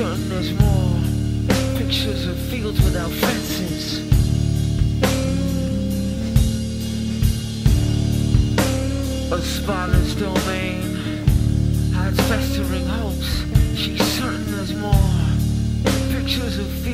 certain there's more pictures of fields without fences. A spotless domain hides festering hopes. She's certain there's more pictures of fields.